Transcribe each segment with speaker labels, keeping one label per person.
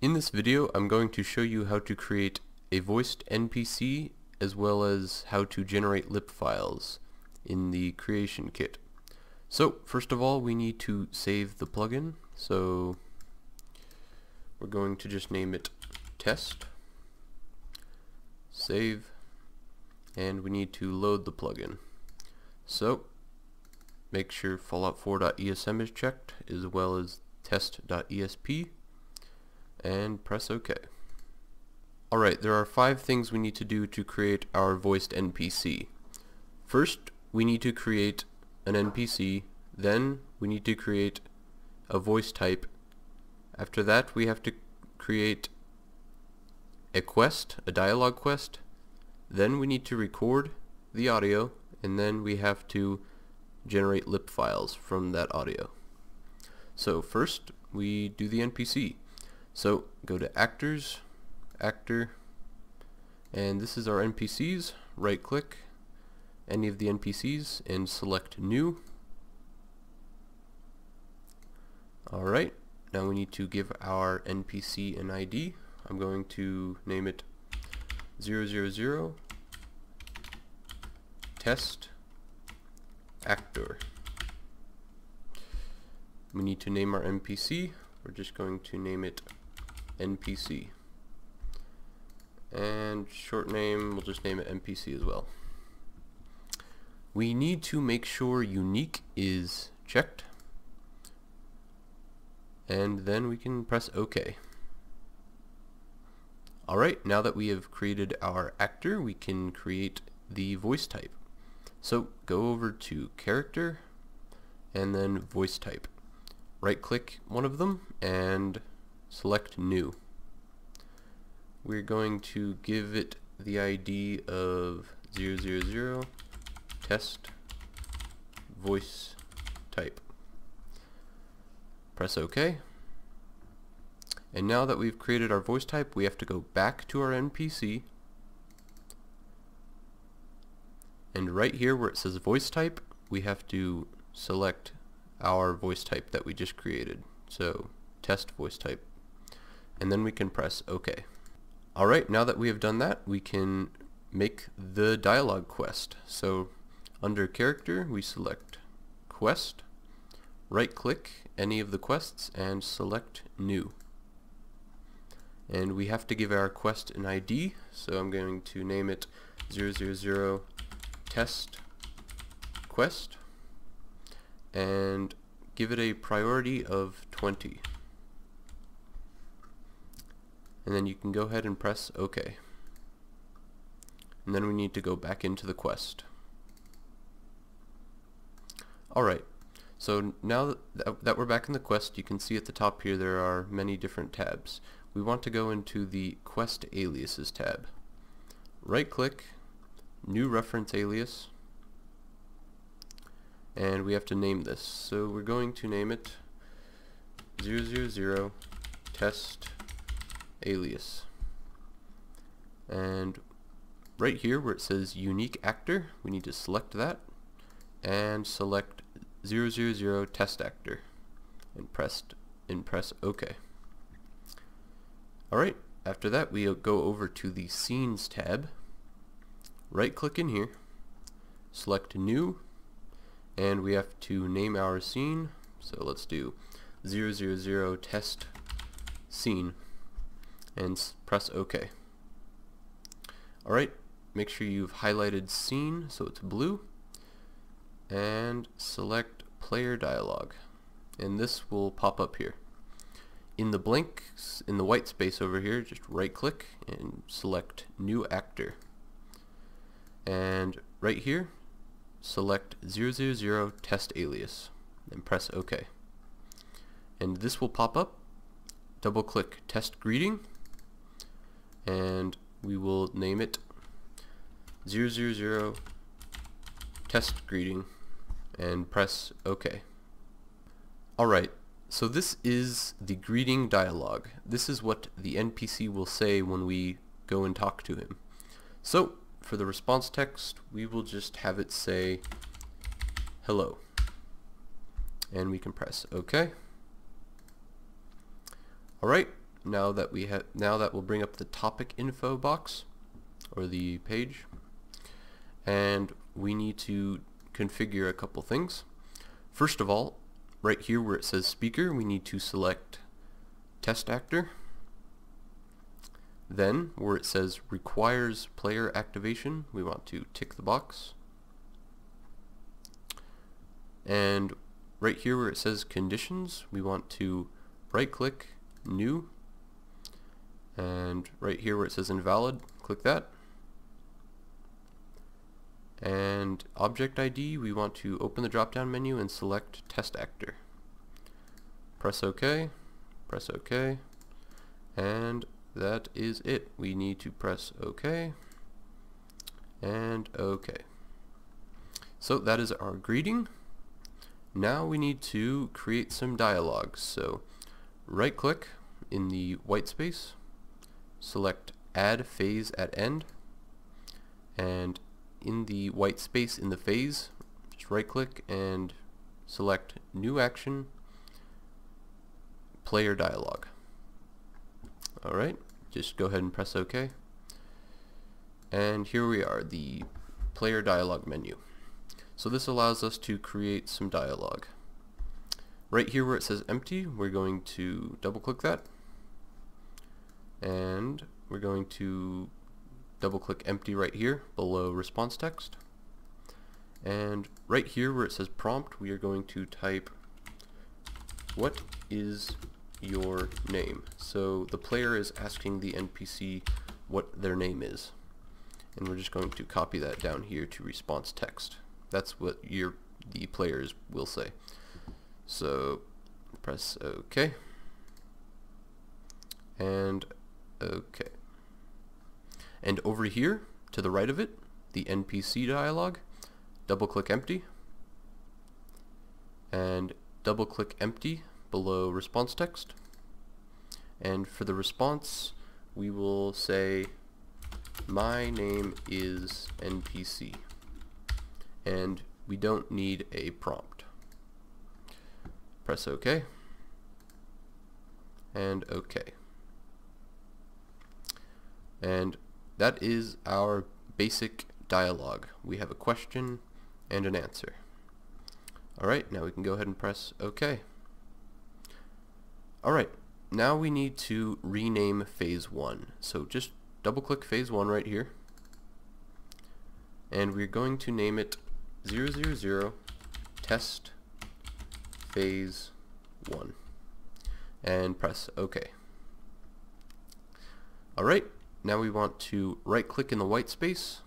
Speaker 1: In this video I'm going to show you how to create a voiced NPC as well as how to generate lip files in the creation kit. So first of all we need to save the plugin. So we're going to just name it test save and we need to load the plugin. So make sure fallout4.esm is checked as well as test.esp and press OK. Alright, there are five things we need to do to create our voiced NPC. First, we need to create an NPC, then we need to create a voice type. After that, we have to create a quest, a dialogue quest, then we need to record the audio, and then we have to generate lip files from that audio. So first, we do the NPC. So go to actors, actor, and this is our NPCs. Right click any of the NPCs and select new. Alright, now we need to give our NPC an ID. I'm going to name it 000 test actor. We need to name our NPC. We're just going to name it NPC. And short name, we'll just name it NPC as well. We need to make sure unique is checked. And then we can press OK. Alright, now that we have created our actor, we can create the voice type. So go over to character and then voice type. Right click one of them and select new. We're going to give it the ID of 000 test voice type. Press OK. And now that we've created our voice type, we have to go back to our NPC. And right here where it says voice type, we have to select our voice type that we just created. So test voice type and then we can press OK. Alright, now that we have done that, we can make the dialogue quest. So under character, we select quest, right click any of the quests and select new. And we have to give our quest an ID, so I'm going to name it 000 test quest and give it a priority of 20 and then you can go ahead and press OK. And then we need to go back into the quest. Alright, so now that, we're back in the quest, you can see at the top here there are many different tabs. We want to go into the Quest Aliases tab. Right click, New Reference Alias, and we have to name this. So we're going to name it 000 test alias. And right here where it says unique actor, we need to select that and select 000 test actor and press and press OK. Alright, after that we go over to the scenes tab, right click in here, select new, and we have to name our scene, so let's do 000 test scene and press OK. Alright, make sure you've highlighted scene so it's blue and select player dialog and this will pop up here. In the blank, in the white space over here, just right click and select new actor. And right here, select 000 test alias and press OK. And this will pop up. Double click test greeting and we will name it 000 test greeting and press OK. Alright, so this is the greeting dialogue. This is what the NPC will say when we go and talk to him. So, for the response text, we will just have it say hello. And we can press OK. Alright, now that we have now that will bring up the topic info box or the page and we need to configure a couple things. First of all right here where it says speaker we need to select test actor. Then where it says requires player activation we want to tick the box. And right here where it says conditions we want to right click new and right here where it says invalid click that. And object ID we want to open the drop down menu and select test actor. Press OK press OK and that is it. We need to press OK and OK. So that is our greeting. Now we need to create some dialogue. So right click in the white space select add phase at end. And in the white space in the phase just right click and select new action player dialog. Alright just go ahead and press OK. And here we are the player dialog menu. So this allows us to create some dialogue right here where it says empty we're going to double click that and we're going to double click empty right here below response text. And right here where it says prompt we are going to type what is your name? So the player is asking the NPC what their name is. And we're just going to copy that down here to response text. That's what your the players will say. So press OK and OK. And over here, to the right of it, the NPC dialog, double click empty, and double click empty below response text. And for the response, we will say, my name is NPC. And we don't need a prompt. Press OK. And OK. And that is our basic dialogue. We have a question and an answer. Alright, now we can go ahead and press OK. Alright, now we need to rename phase 1. So just double click phase 1 right here. And we're going to name it 000 test phase 1. And press OK. Alright, now we want to right click in the white space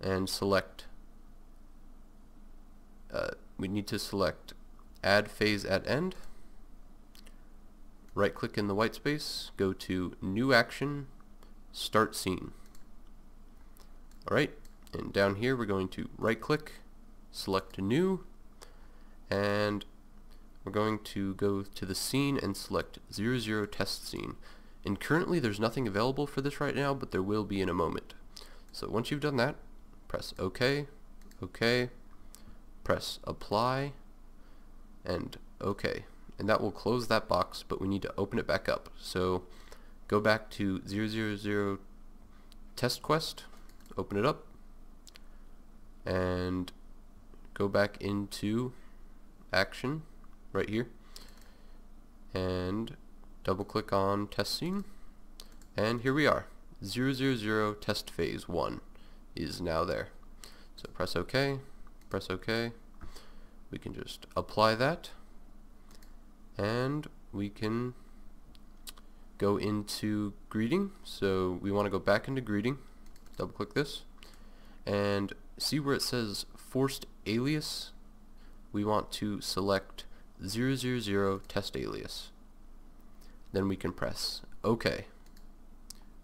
Speaker 1: and select uh, we need to select add phase at end. Right click in the white space go to new action start scene. Alright and down here we're going to right click select new and we're going to go to the scene and select 00 test scene and currently there's nothing available for this right now, but there will be in a moment. So once you've done that, press OK, OK, press Apply, and OK. And that will close that box, but we need to open it back up. So go back to 000 test quest, open it up, and go back into action right here and double click on test scene. And here we are. 000 test phase 1 is now there. So press OK press OK. We can just apply that. And we can go into greeting. So we want to go back into greeting. Double click this. And see where it says forced alias? We want to select 000 test alias then we can press OK.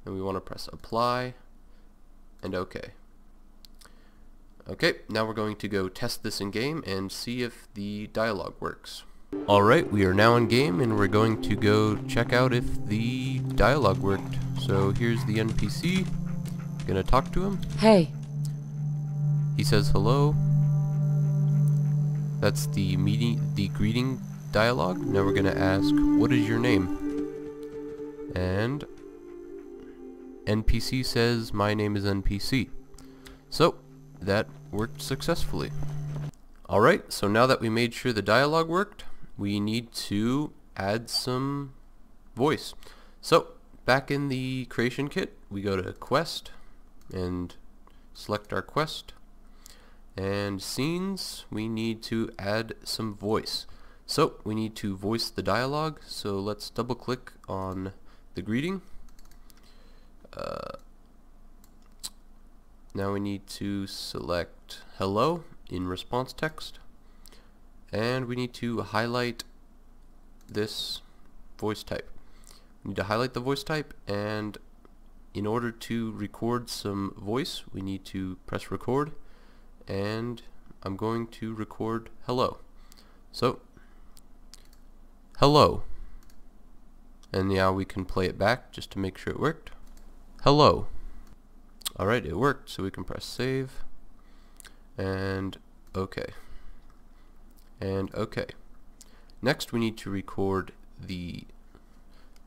Speaker 1: And we want to press apply and OK. Okay, now we're going to go test this in game and see if the dialogue works. Alright, we are now in game and we're going to go check out if the dialogue worked. So here's the NPC. Gonna talk to him.
Speaker 2: Hey.
Speaker 1: He says hello. That's the meeting, the greeting dialogue. Now we're gonna ask, what is your name? And NPC says my name is NPC. So that worked successfully. Alright, so now that we made sure the dialogue worked, we need to add some voice. So back in the creation kit, we go to quest and select our quest. And scenes, we need to add some voice. So we need to voice the dialogue. So let's double click on the greeting. Uh, now we need to select hello in response text. And we need to highlight this voice type. We need to highlight the voice type and in order to record some voice we need to press record and I'm going to record hello. So hello and now we can play it back just to make sure it worked. Hello. Alright, it worked, so we can press save and OK. And OK. Next we need to record the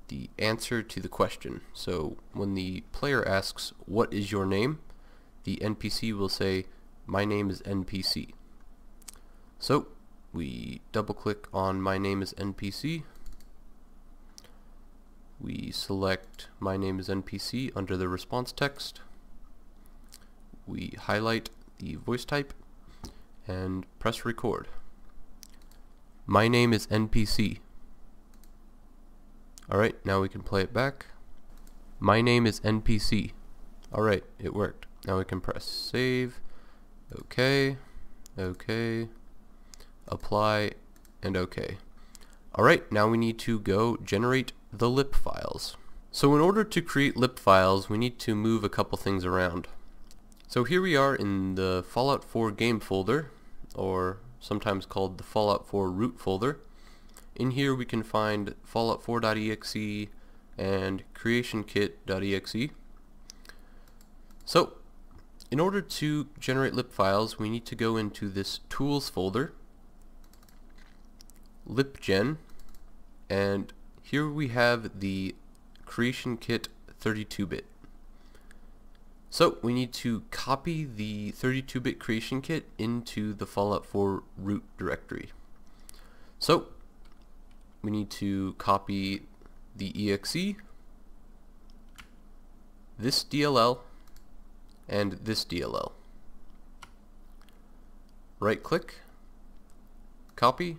Speaker 1: the answer to the question. So when the player asks, what is your name? The NPC will say, my name is NPC. So we double click on my name is NPC. We select my name is NPC under the response text. We highlight the voice type and press record. My name is NPC. Alright, now we can play it back. My name is NPC. Alright, it worked. Now we can press save, OK, OK, apply, and OK. Alright, now we need to go generate the lip files. So in order to create lip files, we need to move a couple things around. So here we are in the Fallout 4 game folder, or sometimes called the Fallout 4 root folder. In here we can find fallout4.exe and creationkit.exe. So, in order to generate lip files, we need to go into this tools folder, lipgen, and here we have the creation kit 32-bit. So we need to copy the 32-bit creation kit into the Fallout 4 root directory. So we need to copy the exe, this DLL, and this DLL. Right click, copy.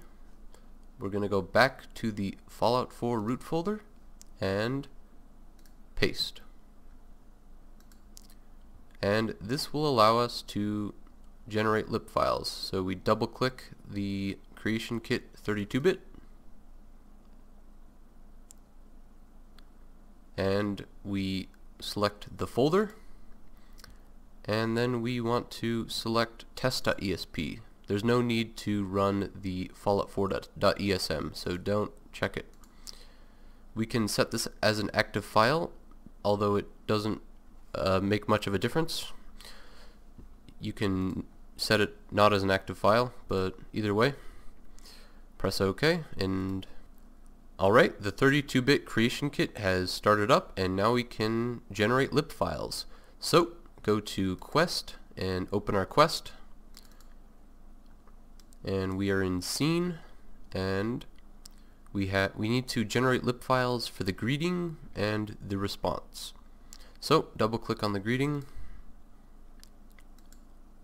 Speaker 1: We're going to go back to the Fallout 4 root folder and paste. And this will allow us to generate lip files. So we double click the Creation Kit 32-bit and we select the folder and then we want to select test.esp. There's no need to run the fallout4.esm, so don't check it. We can set this as an active file, although it doesn't uh, make much of a difference. You can set it not as an active file, but either way, press OK and Alright, the 32-bit creation kit has started up and now we can generate lip files. So, go to quest and open our quest. And we are in scene and we have we need to generate lip files for the greeting and the response. So, double click on the greeting.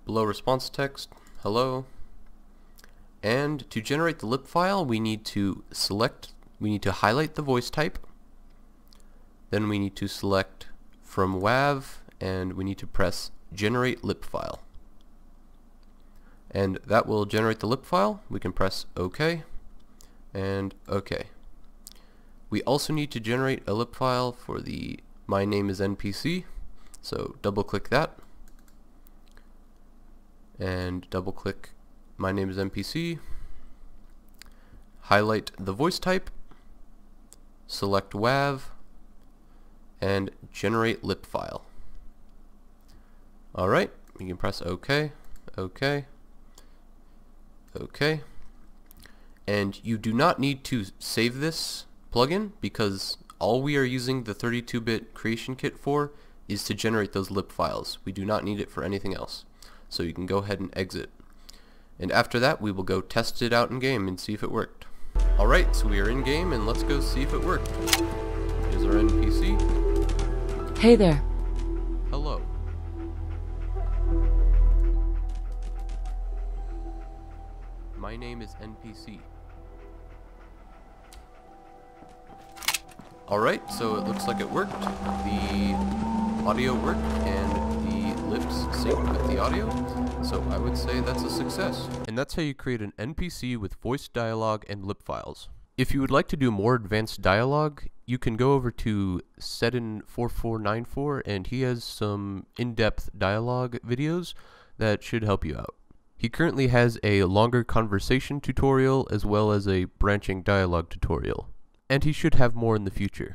Speaker 1: Below response text, hello. And to generate the lip file, we need to select we need to highlight the voice type. Then we need to select from WAV and we need to press generate lip file. And that will generate the lip file. We can press OK and OK. We also need to generate a lip file for the my name is NPC. So double click that and double click my name is NPC highlight the voice type select WAV, and generate lip file. Alright, you can press OK, OK, OK. And you do not need to save this plugin because All we are using the 32-bit creation kit for is to generate those lip files. We do not need it for anything else. So you can go ahead and exit. And after that, we will go test it out in game and see if it worked. Alright, so we are in game and let's go see if it worked. Here's our NPC.
Speaker 2: Hey there.
Speaker 1: My name is NPC. Alright, so it looks like it worked. The audio worked and the lips synced with the audio. So I would say that's a success. And that's how you create an NPC with voice dialogue and lip files. If you would like to do more advanced dialogue, you can go over to Seddon4494 and he has some in-depth dialogue videos that should help you out. He currently has a longer conversation tutorial as well as a branching dialogue tutorial. And he should have more in the future.